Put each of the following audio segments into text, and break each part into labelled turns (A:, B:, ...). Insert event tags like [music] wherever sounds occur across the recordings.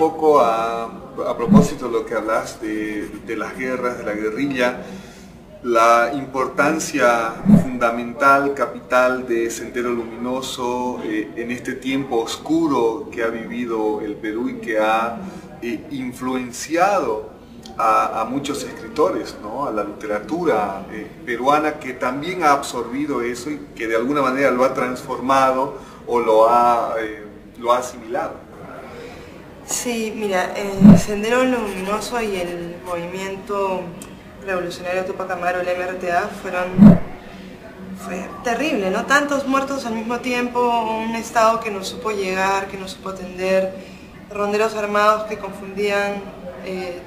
A: poco a, a propósito de lo que hablas de, de las guerras, de la guerrilla, la importancia fundamental, capital de Sendero Luminoso eh, en este tiempo oscuro que ha vivido el Perú y que ha eh, influenciado a, muchos escritores, ¿no? a la literatura eh, peruana que también ha absorbido eso y que de alguna manera lo ha transformado o lo ha, lo ha asimilado.
B: Sí, mira, el Sendero Luminoso y el movimiento revolucionario Tupac Amaru, el MRTA, fueron fue terrible, ¿no? Tantos muertos al mismo tiempo, un Estado que no supo llegar, que no supo atender, ronderos armados que confundían eh,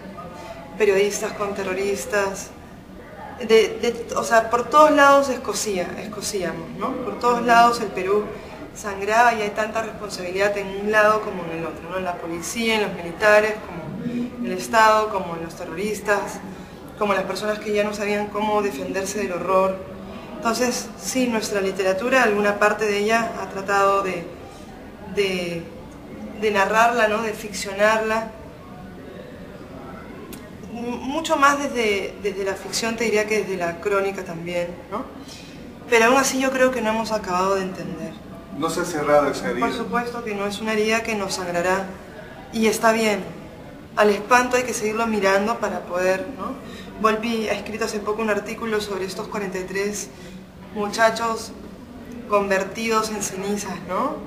B: periodistas con terroristas. o sea, por todos lados escocía, escocíamos, ¿no? Por todos lados el Perú sangraba y hay tanta responsabilidad en un lado como en el otro, ¿no? En la policía, en los militares, como en el Estado, como en los terroristas como las personas que ya no sabían cómo defenderse del horror. Entonces, sí, nuestra literatura, alguna parte de ella ha tratado de, de, narrarla, ¿no? de ficcionarla. Mucho más desde, desde la ficción, te diría que desde la crónica también, ¿no? Pero aún así yo creo que no hemos acabado de entender.
A: ¿No se ha cerrado esa herida?
B: Por supuesto que no, es una herida que nos sangrará. Y está bien. Al espanto hay que seguirlo mirando para poder, ¿no? Volví, ha escrito hace poco un artículo sobre estos 43 muchachos convertidos en cenizas, ¿no?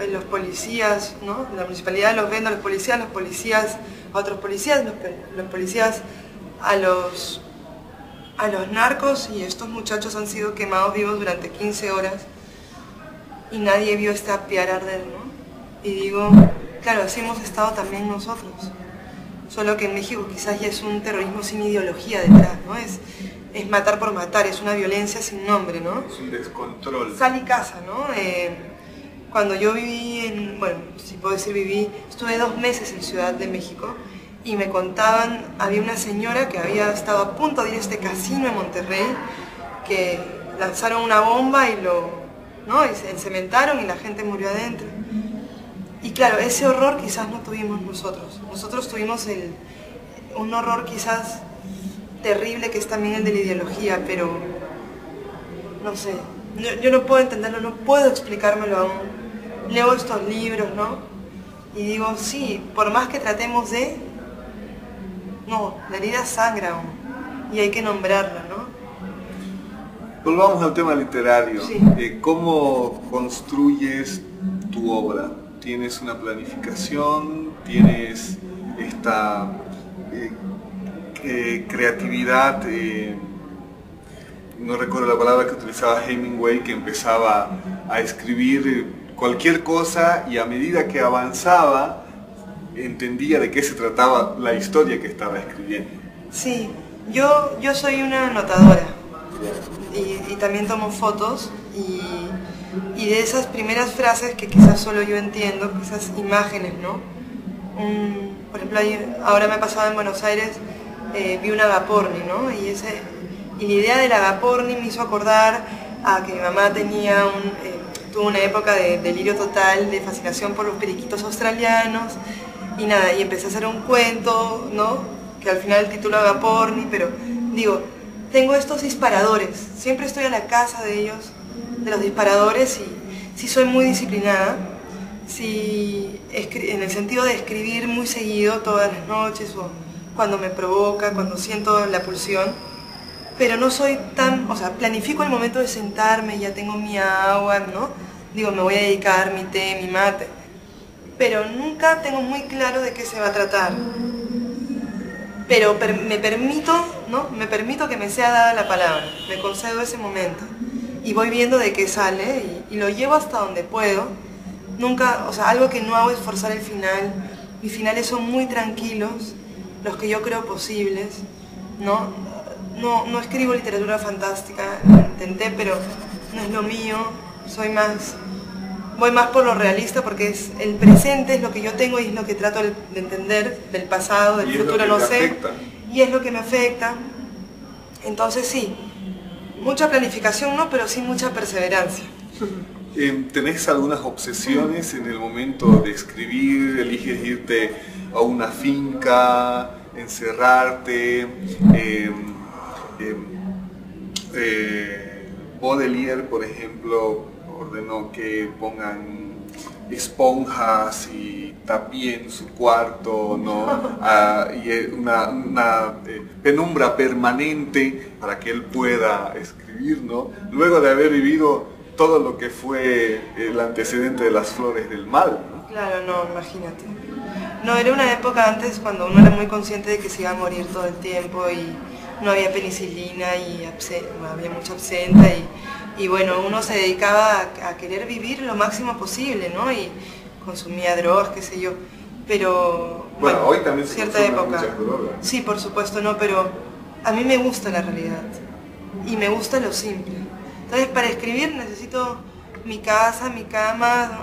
B: Eh, los policías, ¿no? La municipalidad los vende a los policías, los policías a otros policías, los, policías a los, a los narcos y estos muchachos han sido quemados vivos durante 15 horas y nadie vio esta piar arder, ¿no? Y digo, claro, así hemos estado también nosotros solo que en México quizás ya es un terrorismo sin ideología detrás, ¿no? Es, es matar por matar, es una violencia sin nombre, ¿no?
A: Es un descontrol.
B: Sal y casa, ¿no? Eh, cuando yo viví en, bueno, si puedo decir viví, estuve dos meses en Ciudad de México y me contaban, había una señora que había estado a punto de ir a este casino en Monterrey, que lanzaron una bomba y lo, ¿no? Y se cementaron y la gente murió adentro. Y claro, ese horror quizás no tuvimos nosotros. Nosotros tuvimos el, un horror quizás terrible que es también el de la ideología, pero no sé, yo, no puedo entenderlo, no puedo explicármelo aún. Leo estos libros, ¿no? Y digo, sí, por más que tratemos de, no, la herida sangra aún y hay que nombrarla, ¿no?
A: Volvamos al tema literario. Eh, ¿Cómo construyes tu obra? tienes una planificación, tienes esta eh, eh, creatividad, no recuerdo la palabra que utilizaba Hemingway, que empezaba a escribir cualquier cosa y a medida que avanzaba entendía de qué se trataba la historia que estaba escribiendo.
B: Sí, yo, yo soy una anotadora y, también tomo fotos y y de esas primeras frases que quizás solo yo entiendo, esas imágenes, ¿no? por ejemplo, ahora me ha pasado en Buenos Aires, eh, vi un agaporni, ¿no? Y, ese, y la idea del agaporni me hizo acordar a que mi mamá tenía eh, tuvo una época de delirio total, de fascinación por los periquitos australianos, y nada, y empecé a hacer un cuento, ¿no? Que al final el título agaporni, pero digo, tengo estos disparadores, siempre estoy a la casa de ellos, de los disparadores y sí soy muy disciplinada, sí, en el sentido de escribir muy seguido todas las noches o cuando me provoca, cuando siento la pulsión, pero no soy tan, o sea, planifico el momento de sentarme, ya tengo mi agua, ¿no? Digo, me voy a dedicar mi té, mi mate, pero nunca tengo muy claro de qué se va a tratar. Pero me permito, ¿no? Me permito que me sea dada la palabra, me concedo ese momento y voy viendo de qué sale y, lo llevo hasta donde puedo. Nunca, o sea, algo que no hago es forzar el final. Mis finales son muy tranquilos, los que yo creo posibles, ¿no? No, no escribo literatura fantástica, intenté, pero no es lo mío, soy más, voy más por lo realista porque es el presente es lo que yo tengo y es lo que trato de entender del pasado, del futuro, no sé, y es lo que me afecta. Entonces sí, mucha planificación no, pero sí mucha perseverancia.
A: Em, ¿Tenés algunas obsesiones en el momento de escribir? ¿Eliges irte a una finca, encerrarte? Eh, eh, Baudelaire, por ejemplo, ordenó que pongan esponjas y tapien su cuarto, ¿no? [laughs] Ah, y una, eh, penumbra permanente para que él pueda escribir, ¿no? Luego de haber vivido todo lo que fue el antecedente de las flores del mal.
B: Claro, no, imagínate. No, era una época antes cuando uno era muy consciente de que se iba a morir todo el tiempo y no había penicilina y había mucha absenta y, bueno, uno se dedicaba a, querer vivir lo máximo posible, ¿no? Y consumía drogas, qué sé yo. Pero
A: bueno, hoy también se cierta época.
B: Sí, por supuesto, no, pero a mí me gusta la realidad y me gusta lo simple. Entonces, para escribir necesito mi casa, mi cama,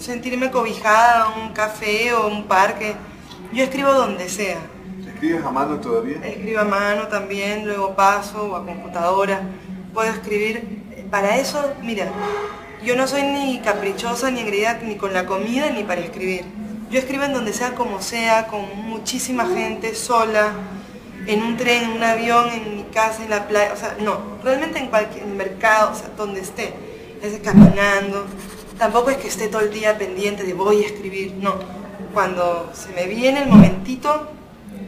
B: sentirme cobijada, un café o un parque. Yo escribo donde sea
A: ¿Escribes a mano todavía?
B: Escribo a mano también, luego paso o a computadora. Puedo escribir. Para eso, mira, yo no soy ni caprichosa ni engreída ni con la comida ni para escribir. Yo escribo en donde sea como sea, con muchísima gente, sola, en un tren, en un avión, en mi casa, en la playa, o sea, no, realmente en cualquier mercado, o sea, donde esté, es caminando. Tampoco es que esté todo el día pendiente de voy a escribir, no. Cuando se me viene el momentito,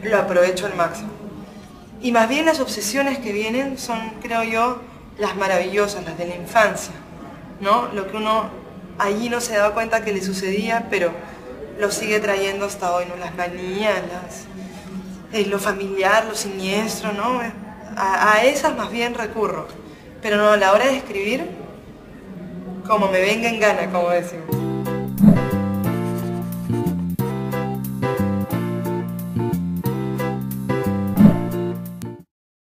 B: lo aprovecho al máximo. Y más bien las obsesiones que vienen son, creo yo, las maravillosas, las de la infancia, ¿no? Lo que uno allí no se daba cuenta que le sucedía, pero lo sigue trayendo hasta hoy, ¿no? Las manías, eh, lo familiar, lo siniestro, ¿no? A, a, esas más bien recurro. Pero no, a la hora de escribir, como me venga en gana, como decimos.